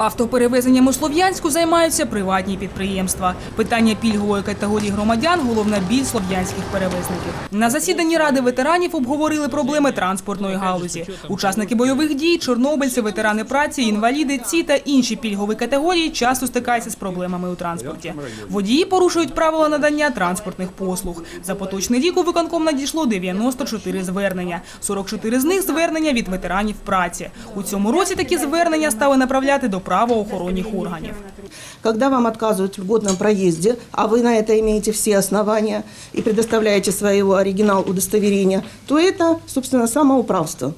Автоперевезенням у Слов'янську займаються приватні підприємства. Питання пільгової категорії громадян – головна біль слов'янських перевезників. На засіданні Ради ветеранів обговорили проблеми транспортної галузі. Учасники бойових дій, чорнобильці, ветерани праці, інваліди, ці та інші пільгові категорії часто стикаються з проблемами у транспорті. Водії порушують правила надання транспортних послуг. За поточний рік у виконком надійшло 94 звернення. 44 з них звернення від ветеранів праці. У цьому році такі звернення стали направляти до правоохоронних органів. Когда вам отказывают в льготном проезде, а вы на это имеете все основания и предоставляете своего оригинал удостоверения, то это, собственно, самоуправство.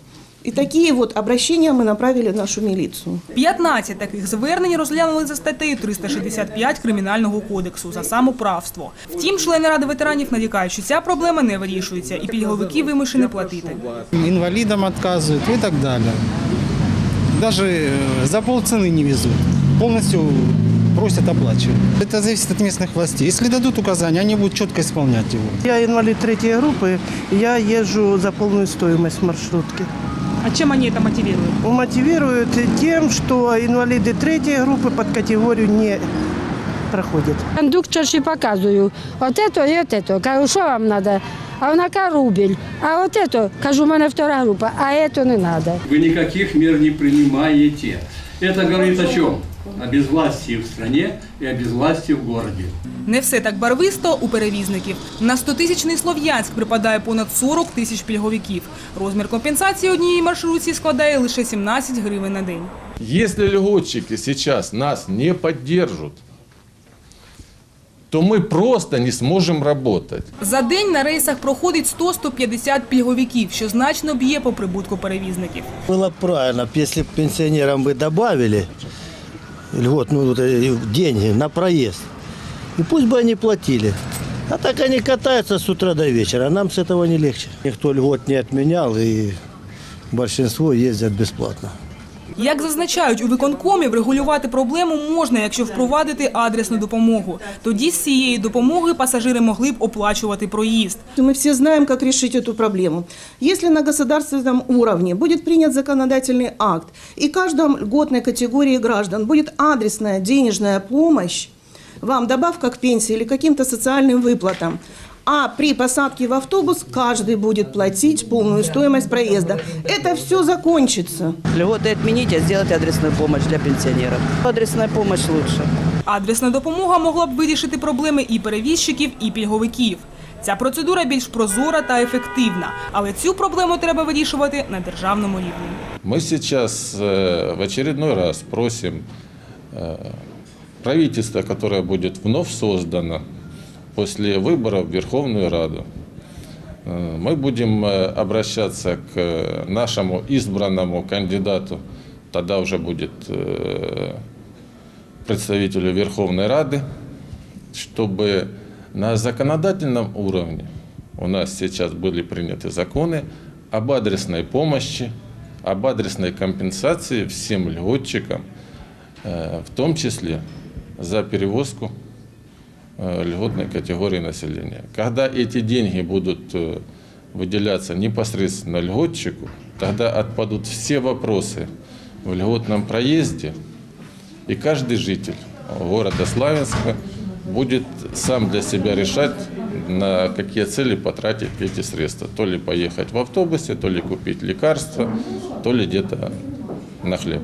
И такие вот обращения мы направили в нашу милицию. 15 таких звернень розглянули за статтею 365 Кримінального кодексу за самоправство. Втім, члени Ради ветеранів нарікають, що ця проблема не вирішується і пільговики вимушені платити. инвалидам отказывают и так далее. Даже э, за полцены не везут. Полностью просят оплачивать. Это зависит от местных властей. Если дадут указания, они будут четко исполнять его. Я инвалид третьей группы, я езжу за полную стоимость маршрутки. А чим вони це мотивують? Мотивируют тем, что инвалиды третьей группы под категорию не проходят. Кондукторші показую, от це і от це. Кажу, що вам треба? А вона каже, рубель. А от це, кажу, у мене втора група, а це не треба. Вы никаких мер не принимаете. Это говорит о чем? О безвластии в стране и о безвластии в городе. Не все так барвисто у перевізників. На 100-тисячний Слов'янськ припадає понад 40 тисяч пільговиків. Розмір компенсації однієї маршрутці складає лише 17 гривень на день. Если льготчики сейчас нас не поддержат, то мы просто не сможем работать. За день на рейсах проходить 100-150 пільговиків, що значно б'є по прибутку перевізників. Было бы правильно, б, если б пенсионерам бы добавили льготную вот эти деньги на проезд. И пусть бы они платили. А так они катаются с утра до вечера, а нам с этого не легче. Никто льгот не отменял, и большинство ездят бесплатно. Як зазначають у виконкомі, врегулювати проблему можна, якщо впровадити адресну допомогу. Тоді з цієї допомоги пасажири могли б оплачувати проїзд. Мы все знаем, как решить эту проблему. Если на государственном уровне будет принят законодательный акт, и каждом льготной категории граждан будет адресная денежная помощь, вам добавка к пенсии или каким-то социальным выплатам, а при посадке в автобус каждый будет платить полную стоимость проезда. Это все закончится. Льготы отменить, а сделать адресную помощь для пенсионеров. Адресная помощь лучше. Адресна допомога могла б вирішити проблеми і перевізчиків, і пільговиків. Ця процедура більш прозора та ефективна, але цю проблему треба вирішувати на державному рівні. Мы сейчас э, в очередной раз просим э, правительство, которое будет вновь создано после выборов в Верховную Раду, э, мы будем э, обращаться к э, нашему избранному кандидату, тогда уже будет представителю Верховной Рады, чтобы на законодательном уровне у нас сейчас были приняты законы об адресной помощи, об адресной компенсации всем льготчикам, э, в том числе за перевозку льготной категории населения. Когда эти деньги будут э, выделяться непосредственно льготчику, тогда отпадут все вопросы в льготном проезде, и каждый житель города Славянска будет сам для себя решать, на какие цели потратить эти средства. То ли поехать в автобусе, то ли купить лекарства, то ли где-то на хлеб.